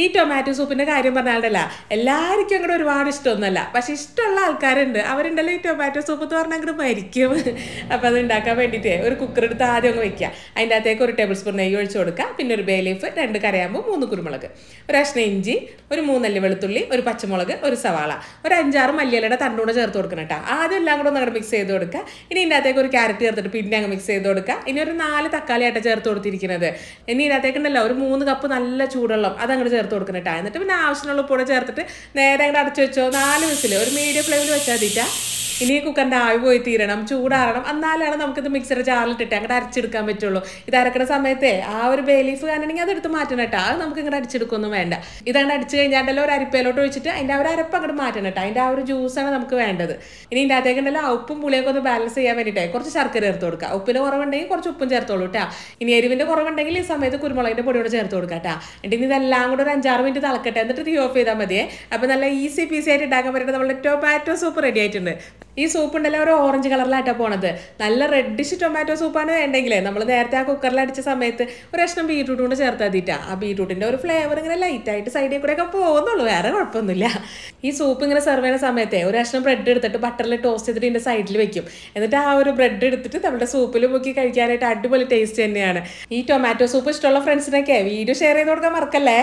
ഈ ടൊമാറ്റോ സൂപ്പിന്റെ കാര്യം പറഞ്ഞാലല്ല എല്ലാവർക്കും അങ്ങോട്ട് ഒരുപാട് ഇഷ്ടമൊന്നുമല്ല. പക്ഷേ ഇഷ്ടമുള്ള ആൾക്കാരുണ്ട്. അവരുണ്ടല്ലോ ഈ ടൊമാറ്റോ സൂപ്പ് എന്ന് പറഞ്ഞാൽ അങ്ങോട്ട് മരിക്കും. അപ്പം അത് ഉണ്ടാക്കാൻ വേണ്ടിയിട്ട് ഒരു കുക്കർ എടുത്ത് ആദ്യം അങ്ങ് വെക്കുക അതിന്റെ അകത്തേക്ക് ഒരു ടേബിൾ സ്പൂൺ നെയ്യ് ഒഴിച്ച് കൊടുക്കുക പിന്നെ ഒരു ബേ ലീഫ് രണ്ട് കരയാമ്പ് മൂന്ന് കുരുമുളക്. ഒരു അഷ്ണ ഇഞ്ചി ഒരു മൂന്നല്ലി വെളുത്തുള്ളി ഒരു പച്ചമുളക് ഒരു സവാള. ഒരു അഞ്ചാറ് മല്ലിയിലയുടെ തണ്ടുകൂടെ ചേർത്ത് കൊടുക്കണം കേട്ടോ ആദ്യം എല്ലാം കൂടെ ഒന്ന് മിക്സ് ചെയ്ത് കൊടുക്കുക ഇനി ഇതിന്റെ അകത്തേക്ക് ഒരു ക്യാരറ്റ് ചേർത്തിട്ട് പിന്നെ അങ്ങ് മിക്സ് ചെയ്ത് കൊടുക്കുക ഇനി ഒരു നാല് തക്കാളി ആയിട്ട് ചേർത്ത് കൊടുത്തിരിക്കുന്നത് ഇനി ഇതിനകത്തേക്ക് ഉണ്ടല്ലോ ഒരു മൂന്ന് കപ്പ് നല്ല ചൂടുള്ളം അത് അങ്ങോട്ട് ചേർത്ത് കൊടുക്കണം കേട്ടോ എന്നിട്ട് പിന്നെ ആവശ്യമുള്ള ഉപ്പ് ചേർത്തിട്ട് നേരെ അങ്ങോട്ട് അടച്ചു വെച്ചോ. നാല് വിസിൽ ഒരു മീഡിയം ഫ്ലെയിമിൽ വെച്ചാൽ മതിട്ടാ. ഇനി കുക്കറിന്റെ ആവി പോയി തീരണം ചൂടാറണം. എന്നാലാണ് നമുക്കിത് മിക്സറിൽ ജാറിലിട്ടിട്ട് അങ്ങോട്ട് അരച്ചെടുക്കാൻ പറ്റുള്ളൂ. ഇത് അരക്കുന്ന സമയത്തെ ആ ഒരു ബേലീഫ് കാണണമെങ്കിൽ അത് എടുത്ത് മാറ്റണം കേട്ടോ അത് നമുക്ക് ഇങ്ങോട്ട് അടിച്ചെടുക്കൊന്നും വേണ്ട. ഇതങ്ങോട്ട് അടിച്ച് കഴിഞ്ഞാണ്ടല്ലോ ഒരു അരിപ്പയിലോട്ട് ഒഴിച്ചിട്ട് അതിന്റെ ആ ഒരു അരപ്പ് അങ്ങോട്ട് മാറ്റണം കേട്ടോ അതിന്റെ ആ ഒരു ജ്യൂസാണ് നമുക്ക് വേണ്ടത്. ഇനി ഇതിന്റെ അകത്തേക്ക് ഉണ്ടല്ലോ ഉപ്പും പുളിയൊക്കെ ഒന്ന് ബാലൻസ് ചെയ്യാൻ വേണ്ടിയിട്ടേ കുറച്ച് ശർക്കര ചേർത്ത് കൊടുക്കുക ഉപ്പിന് കുറവുണ്ടെങ്കിൽ കുറച്ച് ഉപ്പും ചേർത്തോളൂ കേട്ടോ ഇനി എരിവിന്റെ കുറവുണ്ടെങ്കിൽ ഈ സമയത്ത് കുരുമുളകിന്റെ പൊടിയോട് ചേർത്ത് കൊടുക്കുക കേട്ടോ എന്നിട്ട് ഇനി ഇതെല്ലാം കൂടെ ഒരു അഞ്ചാറ് മിനിറ്റ് തിളക്കട്ടെ. എന്നിട്ട് തീ ഓഫ് ചെയ്താൽ മതിയേ. അപ്പോൾ നല്ല ഈസി പീസി ആയിട്ട് ഉണ്ടാക്കാൻ പറ്റുന്ന നമ്മുടെ ടൊമാറ്റോ സൂപ്പ് റെഡി ആയിട്ടുണ്ട്. ഈ സൂപ്പ് ഉണ്ടല്ലോ ഒരു ഓറഞ്ച് കളറിലായിട്ടാണ് പോണത്. നല്ല റെഡിഷ് ടൊമാറ്റോ സൂപ്പാണ് വേണ്ടെങ്കിലേ നമ്മൾ നേരത്തെ ആ കുക്കറിൽ അടിച്ച സമയത്ത് ഒരു കഷ്ണം ബീട്രൂട്ട് കൊണ്ട് ചേർത്ത് തീറ്റ ആ ബീട്രൂട്ടിന്റെ ഒരു ഫ്ലേവർ ഇങ്ങനെ ലൈറ്റായിട്ട് സൈഡിൽ കൂടെ ഒക്കെ പോകുന്നുള്ളൂ വേറെ കുഴപ്പമൊന്നുമില്ല. ഈ സൂപ്പ് ഇങ്ങനെ സെർവ് ചെയ്യുന്ന സമയത്തെ ഒരു കഷ്ണം ബ്രെഡ് എടുത്തിട്ട് ബട്ടറിൽ ടോസ്റ്റ് ചെയ്തിട്ട് ഇതിന്റെ സൈഡിൽ വെക്കും. എന്നിട്ട് ആ ഒരു ബ്രെഡ് എടുത്തിട്ട് നമ്മുടെ സൂപ്പിൽ മുക്കി കഴിക്കാനായിട്ട് അടിപൊളി ടേസ്റ്റ് തന്നെയാണ്. ഈ ടൊമാറ്റോ സൂപ്പ് ഇഷ്ടമുള്ള ഫ്രണ്ട്സിനൊക്കെ വീഡിയോ ഷെയർ ചെയ്ത് കൊടുക്കാൻ മറക്കല്ലേ?